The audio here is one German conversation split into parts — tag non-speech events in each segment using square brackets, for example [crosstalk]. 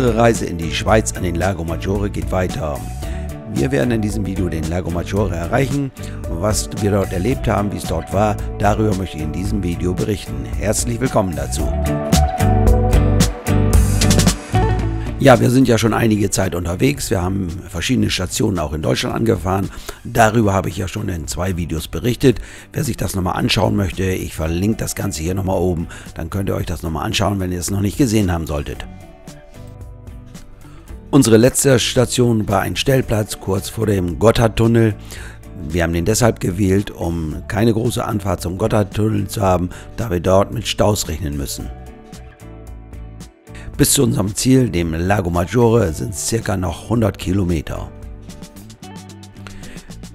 Unsere Reise in die Schweiz an den Lago Maggiore geht weiter. Wir werden in diesem Video den Lago Maggiore erreichen. Was wir dort erlebt haben, wie es dort war, darüber möchte ich in diesem Video berichten. Herzlich willkommen dazu. Ja, wir sind ja schon einige Zeit unterwegs. Wir haben verschiedene Stationen auch in Deutschland angefahren. Darüber habe ich ja schon in zwei Videos berichtet. Wer sich das nochmal anschauen möchte, ich verlinke das Ganze hier nochmal oben. Dann könnt ihr euch das nochmal anschauen, wenn ihr es noch nicht gesehen haben solltet. Unsere letzte Station war ein Stellplatz kurz vor dem Gotthardtunnel. Wir haben den deshalb gewählt, um keine große Anfahrt zum Gotthardtunnel zu haben, da wir dort mit Staus rechnen müssen. Bis zu unserem Ziel, dem Lago Maggiore, sind es circa noch 100 Kilometer.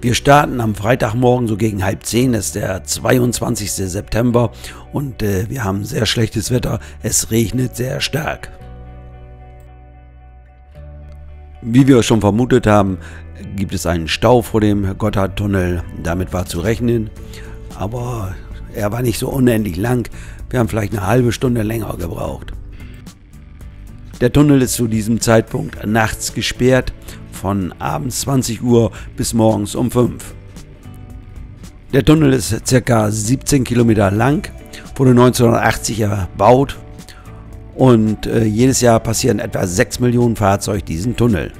Wir starten am Freitagmorgen so gegen halb zehn, ist der 22. September und äh, wir haben sehr schlechtes Wetter, es regnet sehr stark. Wie wir schon vermutet haben, gibt es einen Stau vor dem Gotthardtunnel, damit war zu rechnen, aber er war nicht so unendlich lang, wir haben vielleicht eine halbe Stunde länger gebraucht. Der Tunnel ist zu diesem Zeitpunkt nachts gesperrt, von abends 20 Uhr bis morgens um 5. Der Tunnel ist ca. 17 Kilometer lang, wurde 1980 erbaut und äh, jedes Jahr passieren etwa 6 Millionen Fahrzeuge diesen Tunnel.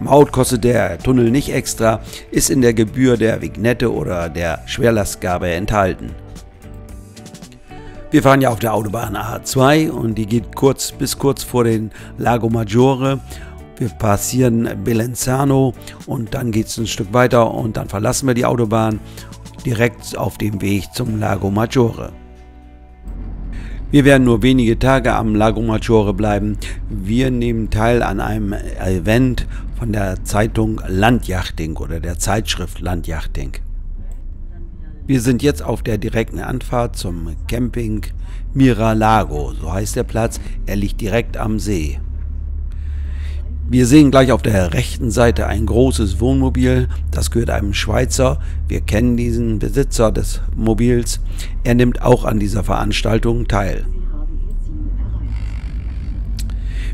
Maut kostet der Tunnel nicht extra, ist in der Gebühr der Vignette oder der Schwerlastgabe enthalten. Wir fahren ja auf der Autobahn A2 und die geht kurz bis kurz vor den Lago Maggiore. Wir passieren Belenzano und dann geht es ein Stück weiter und dann verlassen wir die Autobahn direkt auf dem Weg zum Lago Maggiore. Wir werden nur wenige Tage am Lago Maggiore bleiben. Wir nehmen teil an einem Event von der Zeitung Landjachting oder der Zeitschrift Landjachting. Wir sind jetzt auf der direkten Anfahrt zum Camping Miralago, so heißt der Platz. Er liegt direkt am See. Wir sehen gleich auf der rechten Seite ein großes Wohnmobil. Das gehört einem Schweizer. Wir kennen diesen Besitzer des Mobils. Er nimmt auch an dieser Veranstaltung teil.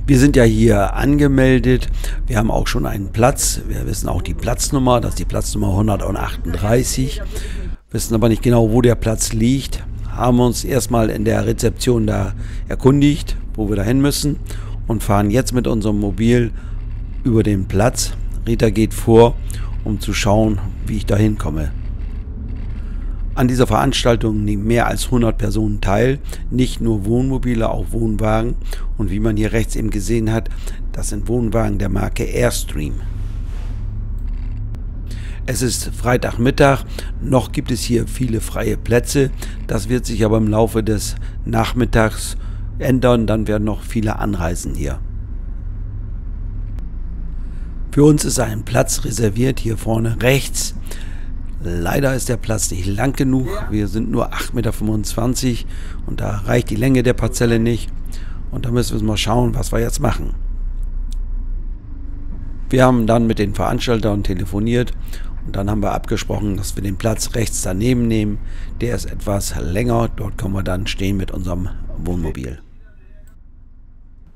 Wir sind ja hier angemeldet. Wir haben auch schon einen Platz. Wir wissen auch die Platznummer. Das ist die Platznummer 138 wissen aber nicht genau, wo der Platz liegt, haben uns erstmal in der Rezeption da erkundigt, wo wir da hin müssen und fahren jetzt mit unserem Mobil über den Platz. Rita geht vor, um zu schauen, wie ich da hinkomme. An dieser Veranstaltung nehmen mehr als 100 Personen teil, nicht nur Wohnmobile, auch Wohnwagen. Und wie man hier rechts eben gesehen hat, das sind Wohnwagen der Marke Airstream. Es ist Freitagmittag, noch gibt es hier viele freie Plätze. Das wird sich aber im Laufe des Nachmittags ändern, dann werden noch viele anreisen hier. Für uns ist ein Platz reserviert hier vorne rechts. Leider ist der Platz nicht lang genug. Wir sind nur 8,25 Meter und da reicht die Länge der Parzelle nicht. Und da müssen wir mal schauen, was wir jetzt machen. Wir haben dann mit den Veranstaltern telefoniert und dann haben wir abgesprochen, dass wir den Platz rechts daneben nehmen. Der ist etwas länger. Dort können wir dann stehen mit unserem Wohnmobil.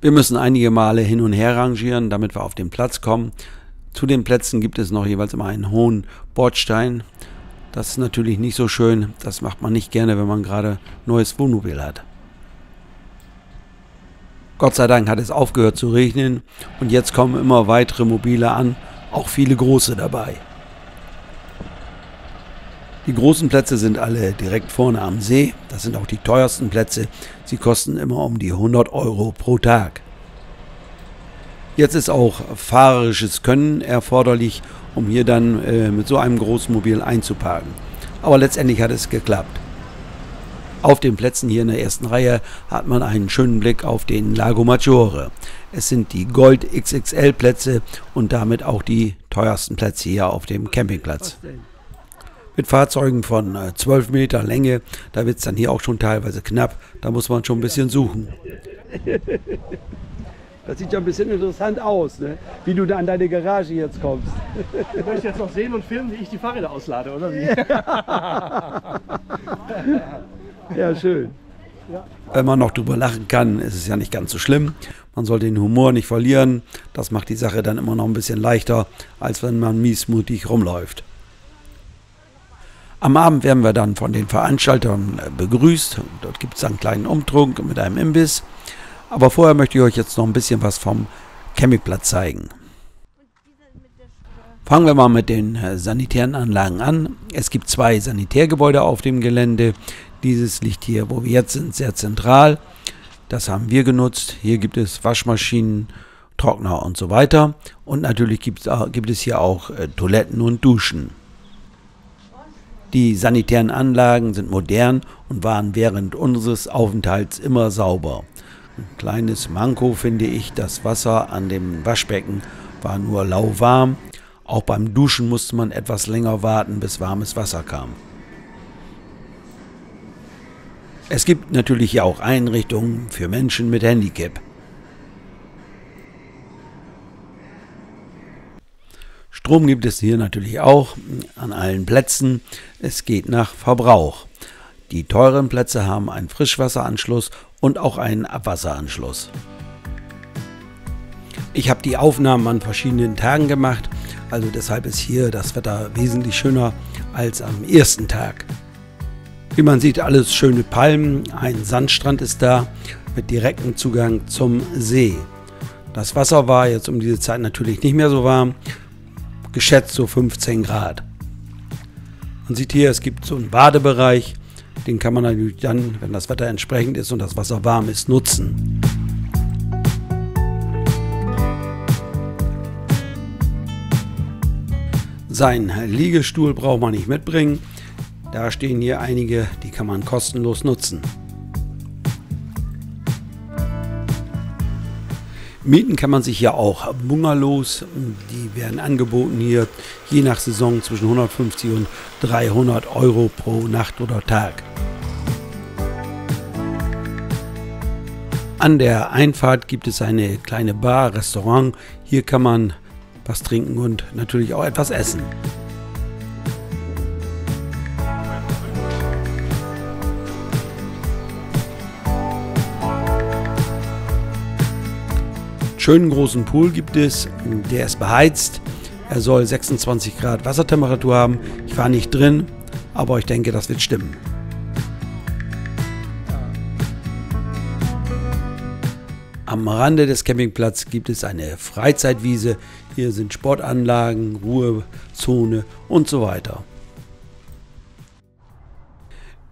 Wir müssen einige Male hin und her rangieren, damit wir auf den Platz kommen. Zu den Plätzen gibt es noch jeweils immer einen hohen Bordstein. Das ist natürlich nicht so schön. Das macht man nicht gerne, wenn man gerade neues Wohnmobil hat. Gott sei Dank hat es aufgehört zu regnen und jetzt kommen immer weitere Mobile an, auch viele große dabei. Die großen Plätze sind alle direkt vorne am See. Das sind auch die teuersten Plätze. Sie kosten immer um die 100 Euro pro Tag. Jetzt ist auch fahrerisches Können erforderlich, um hier dann äh, mit so einem Großmobil einzuparken. Aber letztendlich hat es geklappt. Auf den Plätzen hier in der ersten Reihe hat man einen schönen Blick auf den Lago Maggiore. Es sind die Gold XXL Plätze und damit auch die teuersten Plätze hier auf dem Campingplatz mit Fahrzeugen von 12 äh, Meter Länge. Da wird es dann hier auch schon teilweise knapp. Da muss man schon ein bisschen suchen. [laughs] Das sieht ja ein bisschen interessant aus, ne? wie du da an deine Garage jetzt kommst. Du möchtest jetzt noch sehen und filmen, wie ich die Fahrräder auslade, oder wie? [laughs] ja, schön. Wenn man noch drüber lachen kann, ist es ja nicht ganz so schlimm. Man soll den Humor nicht verlieren. Das macht die Sache dann immer noch ein bisschen leichter, als wenn man miesmutig rumläuft. Am Abend werden wir dann von den Veranstaltern äh, begrüßt. Dort gibt es einen kleinen Umtrunk mit einem Imbiss. Aber vorher möchte ich euch jetzt noch ein bisschen was vom Campingplatz zeigen. Fangen wir mal mit den äh, sanitären Anlagen an. Es gibt zwei Sanitärgebäude auf dem Gelände. Dieses liegt hier, wo wir jetzt sind, sehr zentral. Das haben wir genutzt. Hier gibt es Waschmaschinen, Trockner und so weiter. Und natürlich gibt, gibt es hier auch äh, Toiletten und Duschen. Die sanitären Anlagen sind modern und waren während unseres Aufenthalts immer sauber. Ein kleines Manko finde ich, das Wasser an dem Waschbecken war nur lauwarm auch beim Duschen musste man etwas länger warten, bis warmes Wasser kam. Es gibt natürlich auch Einrichtungen für Menschen mit Handicap. Strom gibt es hier natürlich auch an allen Plätzen. Es geht nach Verbrauch. Die teuren Plätze haben einen Frischwasseranschluss und auch einen Abwasseranschluss. Ich habe die Aufnahmen an verschiedenen Tagen gemacht also deshalb ist hier das Wetter wesentlich schöner als am ersten Tag. Wie man sieht, alles schöne Palmen, ein Sandstrand ist da mit direktem Zugang zum See. Das Wasser war jetzt um diese Zeit natürlich nicht mehr so warm, geschätzt so 15 Grad. Man sieht hier, es gibt so einen Badebereich, den kann man natürlich dann, wenn das Wetter entsprechend ist und das Wasser warm ist, nutzen. Sein Liegestuhl braucht man nicht mitbringen. Da stehen hier einige, die kann man kostenlos nutzen. Mieten kann man sich ja auch Bungalows. Die werden angeboten hier je nach Saison zwischen 150 und 300 Euro pro Nacht oder Tag. An der Einfahrt gibt es eine kleine Bar, Restaurant. Hier kann man was trinken und natürlich auch etwas essen. Schönen großen Pool gibt es, der ist beheizt. Er soll 26 Grad Wassertemperatur haben. Ich war nicht drin, aber ich denke, das wird stimmen. Am Rande des Campingplatzes gibt es eine Freizeitwiese. Hier sind Sportanlagen, Ruhezone und so weiter.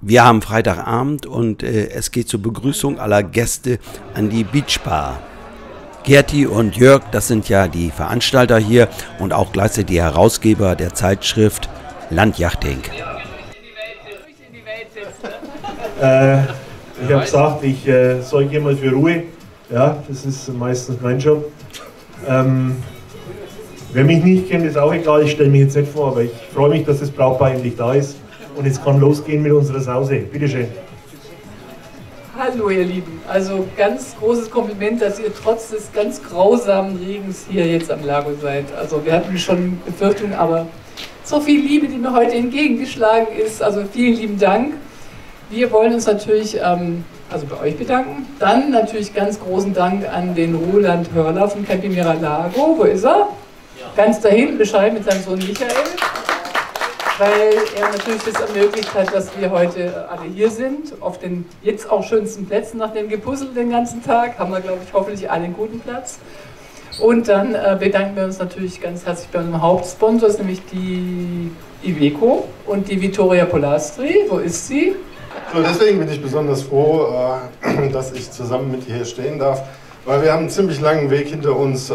Wir haben Freitagabend und äh, es geht zur Begrüßung aller Gäste an die Beachbar. Gerti und Jörg, das sind ja die Veranstalter hier und auch gleichzeitig die Herausgeber der Zeitschrift Landjachting. Äh, ich habe gesagt, ich äh, sorge immer für Ruhe. Ja, das ist meistens mein Job. Ähm, wer mich nicht kennt, ist auch egal, ich stelle mich jetzt nicht vor, aber ich freue mich, dass das Brautpaar endlich da ist. Und jetzt kann losgehen mit unserer Sause. Bitte schön. Hallo ihr Lieben, also ganz großes Kompliment, dass ihr trotz des ganz grausamen Regens hier jetzt am Lago seid. Also wir hatten schon Befürchtungen, aber so viel Liebe, die mir heute entgegengeschlagen ist, also vielen lieben Dank. Wir wollen uns natürlich ähm, also bei euch bedanken. Dann natürlich ganz großen Dank an den Roland Hörler von Campimira Lago. Wo ist er? Ja. Ganz dahin, Bescheid mit seinem Sohn Michael. Weil er natürlich das ermöglicht hat, dass wir heute alle hier sind. Auf den jetzt auch schönsten Plätzen nach dem Gepuzzle den ganzen Tag. Haben wir, glaube ich, hoffentlich alle einen guten Platz. Und dann äh, bedanken wir uns natürlich ganz herzlich bei unserem Hauptsponsor, nämlich die Iveco und die Vittoria Polastri. Wo ist sie? So, deswegen bin ich besonders froh, äh, [clears throat] dass ich zusammen mit dir hier stehen darf, weil wir haben einen ziemlich langen Weg hinter uns, äh,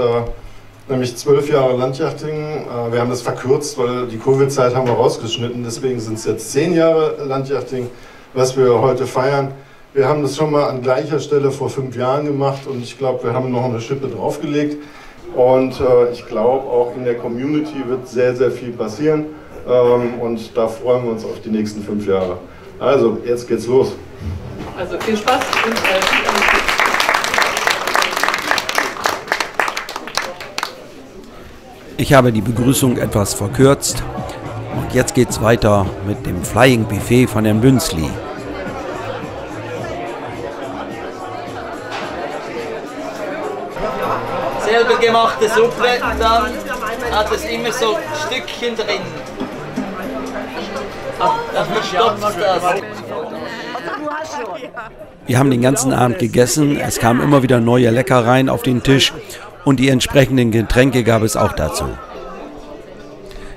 nämlich zwölf Jahre Landjachting. Äh, wir haben das verkürzt, weil die Covid-Zeit haben wir rausgeschnitten, deswegen sind es jetzt zehn Jahre Landjachting, was wir heute feiern. Wir haben das schon mal an gleicher Stelle vor fünf Jahren gemacht und ich glaube, wir haben noch eine Schippe draufgelegt. Und äh, ich glaube, auch in der Community wird sehr, sehr viel passieren. Ähm, und da freuen wir uns auf die nächsten fünf Jahre. Also, jetzt geht's los. Also viel Spaß und äh, Ich habe die Begrüßung etwas verkürzt und jetzt geht's weiter mit dem Flying Buffet von Herrn Bünzli. selber gemachte Suppe, dann hat es immer so Stückchen drin. Dann verstopft das. Wir haben den ganzen Abend gegessen, es kamen immer wieder neue Leckereien auf den Tisch und die entsprechenden Getränke gab es auch dazu.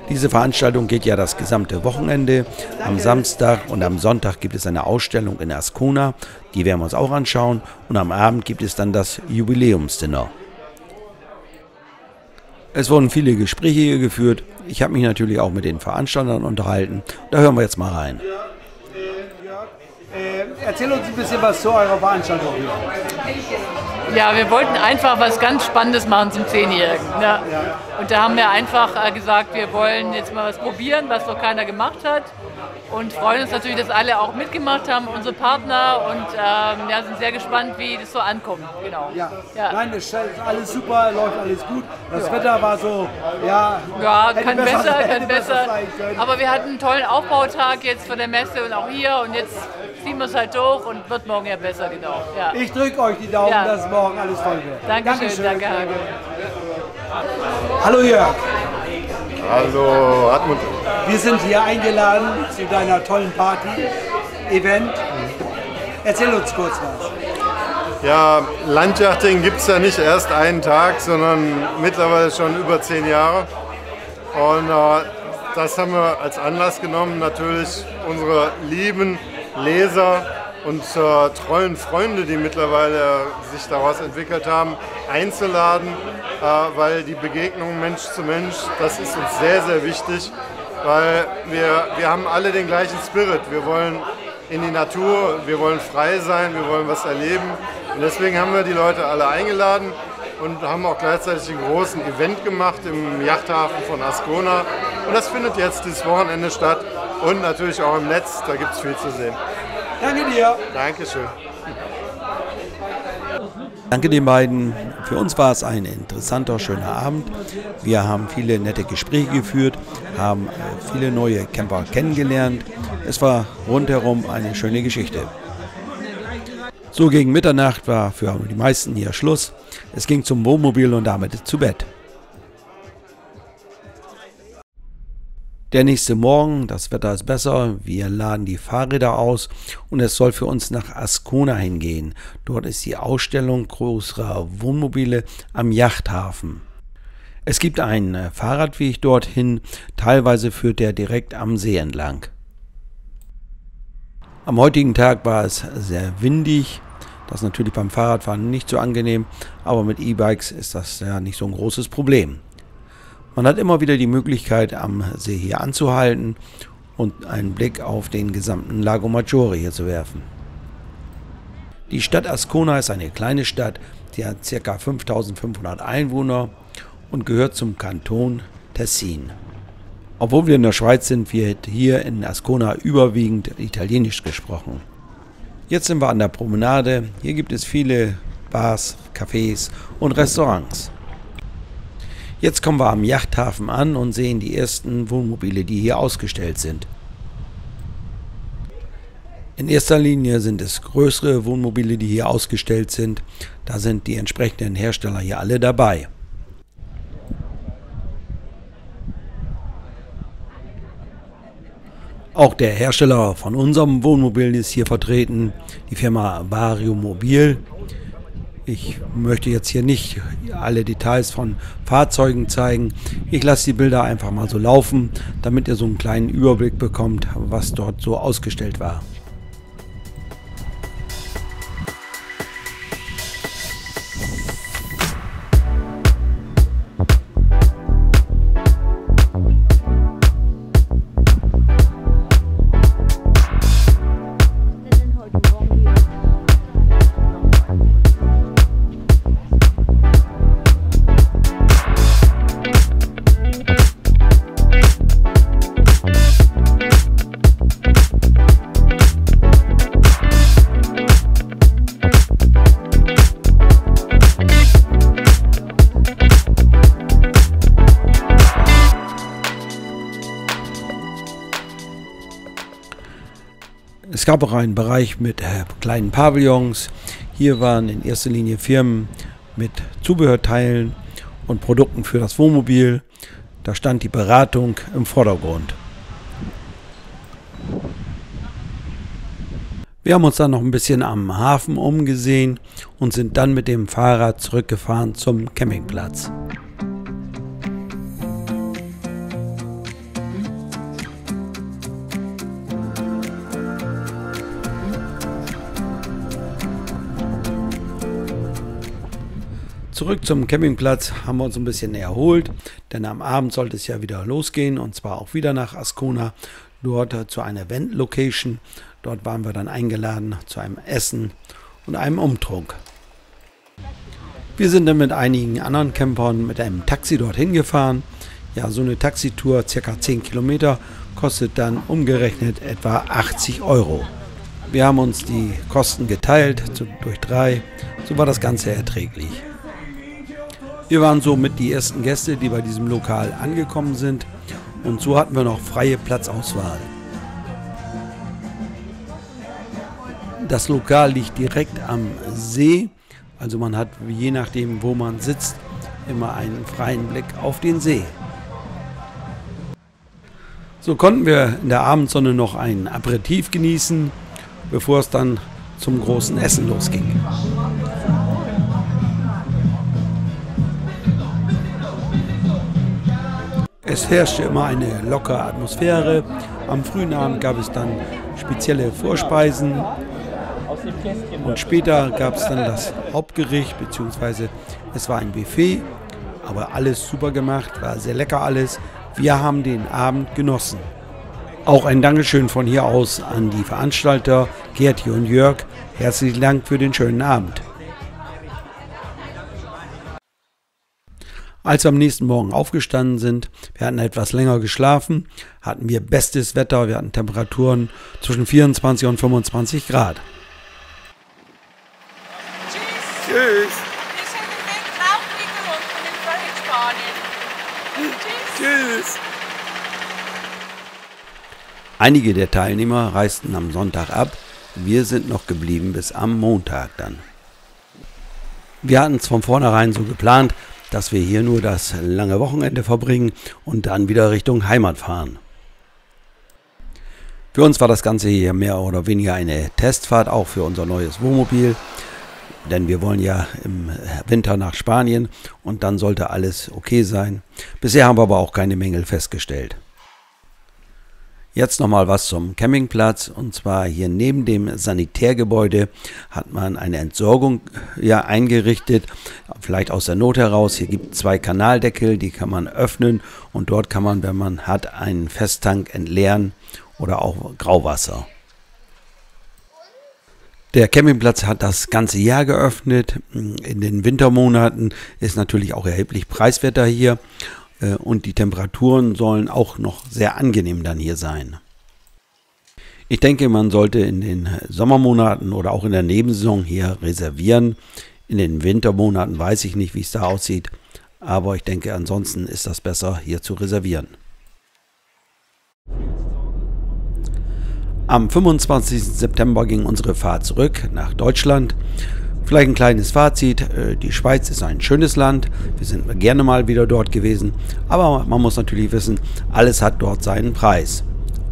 Diese Veranstaltung geht ja das gesamte Wochenende. Am Samstag und am Sonntag gibt es eine Ausstellung in Ascona, die werden wir uns auch anschauen. Und am Abend gibt es dann das Jubiläumsdinner. Es wurden viele Gespräche geführt. Ich habe mich natürlich auch mit den Veranstaltern unterhalten. Da hören wir jetzt mal rein. Äh, erzähl uns ein bisschen was zu eurer Veranstaltung hier. Ja, wir wollten einfach was ganz Spannendes machen zum Zehnjährigen. Ja. Und da haben wir einfach äh, gesagt, wir wollen jetzt mal was probieren, was noch keiner gemacht hat. Und freuen uns natürlich, dass alle auch mitgemacht haben, unsere Partner. Und ähm, ja, sind sehr gespannt, wie das so ankommt. Genau. Ja. ja. Nein, es ist alles super, läuft alles gut. Das ja. Wetter war so, ja. Ja, kann besser, besser kann besser. Aber wir hatten einen tollen Aufbautag jetzt von der Messe und auch hier. Und jetzt ziehen wir es halt durch und wird morgen ja besser, genau. Ja. Ich drücke euch die Daumen, dass morgen alles voll wird. Dankeschön, Dankeschön. danke, Hage. Hallo Jörg. Hallo Hartmut. Wir sind hier eingeladen zu deiner tollen Party, Event. Erzähl uns kurz was. Ja, Landjachting gibt es ja nicht erst einen Tag, sondern mittlerweile schon über zehn Jahre. Und äh, das haben wir als Anlass genommen, natürlich unsere lieben Leser und äh, treuen Freunde, die mittlerweile sich daraus entwickelt haben, einzuladen, äh, weil die Begegnung Mensch zu Mensch, das ist uns sehr, sehr wichtig, weil wir, wir haben alle den gleichen Spirit. Wir wollen in die Natur, wir wollen frei sein, wir wollen was erleben. Und deswegen haben wir die Leute alle eingeladen und haben auch gleichzeitig einen großen Event gemacht im Yachthafen von Ascona. Und das findet jetzt dieses Wochenende statt und natürlich auch im Netz, da gibt es viel zu sehen. Danke dir. Dankeschön. Danke den beiden. Für uns war es ein interessanter, schöner Abend. Wir haben viele nette Gespräche geführt, haben äh, viele neue Camper kennengelernt. Es war rundherum eine schöne Geschichte. So gegen Mitternacht war für die meisten hier Schluss. Es ging zum Wohnmobil und damit zu Bett. Der nächste Morgen, das Wetter ist besser, wir laden die Fahrräder aus und es soll für uns nach Ascona hingehen. Dort ist die Ausstellung größerer Wohnmobile am Yachthafen. Es gibt einen äh, Fahrradweg dorthin, teilweise führt der direkt am See entlang. Am heutigen Tag war es sehr windig, das ist natürlich beim Fahrradfahren nicht so angenehm, aber mit E-Bikes ist das ja nicht so ein großes Problem. Man hat immer wieder die Möglichkeit, am See hier anzuhalten und einen Blick auf den gesamten Lago Maggiore hier zu werfen. Die Stadt Ascona ist eine kleine Stadt, die hat ca. 5500 Einwohner und gehört zum Kanton Tessin. Obwohl wir in der Schweiz sind, wird hier in Ascona überwiegend Italienisch gesprochen. Jetzt sind wir an der Promenade. Hier gibt es viele Bars, Cafés und Restaurants. Jetzt kommen wir am Yachthafen an und sehen die ersten Wohnmobile, die hier ausgestellt sind. In erster Linie sind es größere Wohnmobile, die hier ausgestellt sind. Da sind die entsprechenden Hersteller hier alle dabei. Auch der Hersteller von unserem Wohnmobil ist hier vertreten, die Firma Vario Mobil. Ich möchte jetzt hier nicht alle Details von Fahrzeugen zeigen. Ich lasse die Bilder einfach mal so laufen, damit ihr so einen kleinen Überblick bekommt, was dort so ausgestellt war. Es gab auch einen Bereich mit äh, kleinen Pavillons. Hier waren in erster Linie Firmen mit Zubehörteilen und Produkten für das Wohnmobil. Da stand die Beratung im Vordergrund. Wir haben uns dann noch ein bisschen am Hafen umgesehen und sind dann mit dem Fahrrad zurückgefahren zum Campingplatz. Zurück zum Campingplatz haben wir uns ein bisschen erholt, denn am Abend sollte es ja wieder losgehen und zwar auch wieder nach Ascona, dort zu einer Event-Location. Dort waren wir dann eingeladen zu einem Essen und einem Umtrunk. Wir sind dann mit einigen anderen Campern mit einem Taxi dorthin gefahren. Ja, so eine Taxitour, circa 10 Kilometer, kostet dann umgerechnet etwa 80 Euro. Wir haben uns die Kosten geteilt durch drei, so war das Ganze erträglich. Wir waren somit die ersten Gäste, die bei diesem Lokal angekommen sind und so hatten wir noch freie Platzauswahl. Das Lokal liegt direkt am See, also man hat je nachdem, wo man sitzt, immer einen freien Blick auf den See. So konnten wir in der Abendsonne noch ein Aperitif genießen, bevor es dann zum großen Essen losging. Es herrschte immer eine lockere Atmosphäre. Am frühen Abend gab es dann spezielle Vorspeisen. Und später gab es dann das Hauptgericht, beziehungsweise es war ein Buffet. Aber alles super gemacht, war sehr lecker alles. Wir haben den Abend genossen. Auch ein Dankeschön von hier aus an die Veranstalter Gerti und Jörg. Herzlichen Dank für den schönen Abend. Als wir am nächsten Morgen aufgestanden sind, wir hatten etwas länger geschlafen, hatten wir bestes Wetter, wir hatten Temperaturen zwischen 24 und 25 Grad. Tschüss. Tschüss. Tschüss. Einige der Teilnehmer reisten am Sonntag ab, wir sind noch geblieben bis am Montag dann. Wir hatten es von vornherein so geplant, dass wir hier nur das lange Wochenende verbringen und dann wieder Richtung Heimat fahren. Für uns war das Ganze hier mehr oder weniger eine Testfahrt, auch für unser neues Wohnmobil. Denn wir wollen ja im Winter nach Spanien und dann sollte alles okay sein. Bisher haben wir aber auch keine Mängel festgestellt. Jetzt nochmal was zum Campingplatz. Und zwar hier neben dem Sanitärgebäude hat man eine Entsorgung ja eingerichtet. Vielleicht aus der Not heraus. Hier gibt es zwei Kanaldeckel, die kann man öffnen. Und dort kann man, wenn man hat, einen Festtank entleeren oder auch Grauwasser. Der Campingplatz hat das ganze Jahr geöffnet. In den Wintermonaten ist natürlich auch erheblich preiswerter hier und die Temperaturen sollen auch noch sehr angenehm dann hier sein. Ich denke, man sollte in den Sommermonaten oder auch in der Nebensaison hier reservieren. In den Wintermonaten weiß ich nicht, wie es da aussieht, aber ich denke, ansonsten ist das besser hier zu reservieren. Am 25. September ging unsere Fahrt zurück nach Deutschland. Vielleicht ein kleines Fazit. Äh, die Schweiz ist ein schönes Land. Wir sind gerne mal wieder dort gewesen. Aber man muss natürlich wissen, alles hat dort seinen Preis.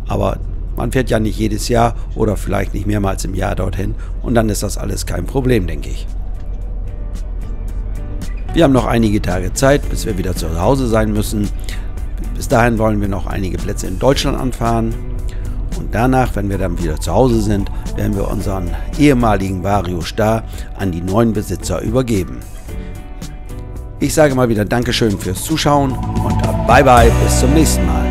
Aber man fährt ja nicht jedes Jahr oder vielleicht nicht mehrmals im Jahr dorthin. Und dann ist das alles kein Problem, denke ich. Wir haben noch einige Tage Zeit, bis wir wieder zu Hause sein müssen. Bis dahin wollen wir noch einige Plätze in Deutschland anfahren. Und danach, wenn wir dann wieder zu Hause sind, werden wir unseren ehemaligen Vario Star an die neuen Besitzer übergeben. Ich sage mal wieder Dankeschön fürs Zuschauen und bye bye bis zum nächsten Mal.